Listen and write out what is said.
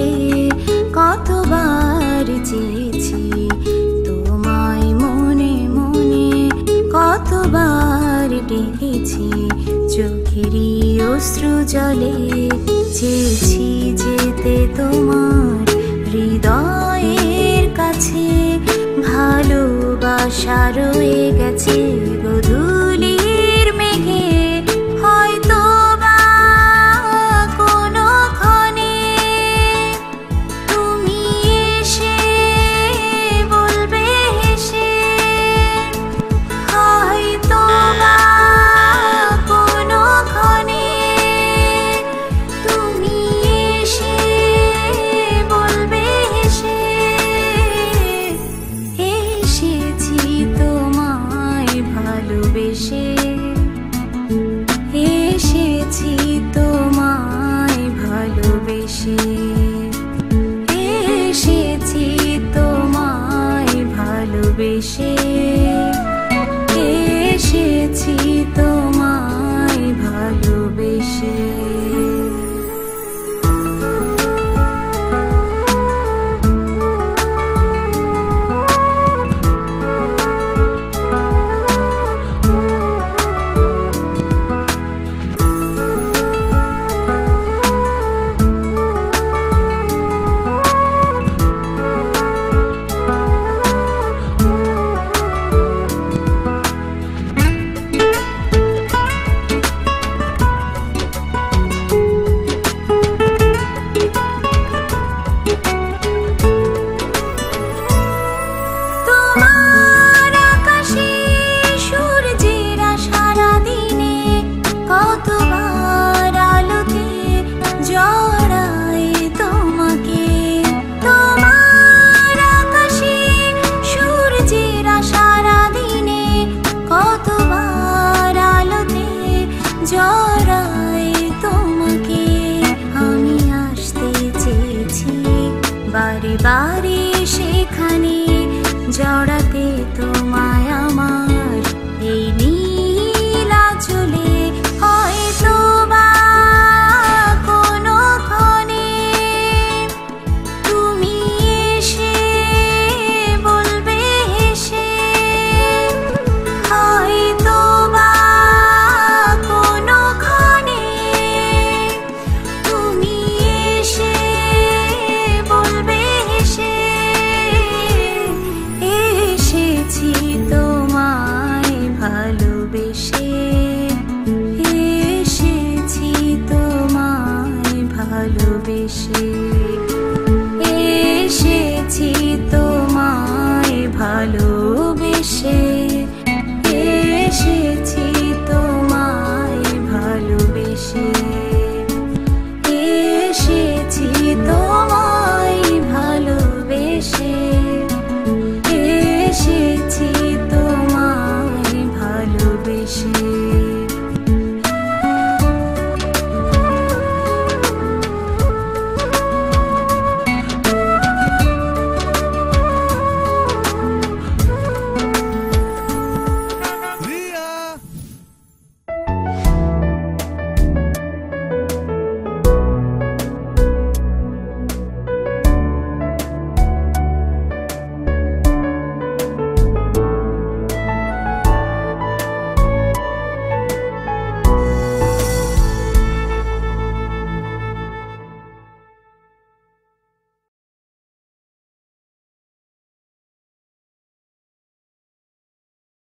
বলে কতবার চেয়েছি তোমায় মনে মনে, কতবার ডেকেছি চোখেরই অশ্রু জলে। চেয়েছি যেতে তোমার হৃদয়ের কাছে, ভালোবাসা রয়ে গেছে। reaching সেখানে জড়াতে তোমায় আমার। এই নীলা চলে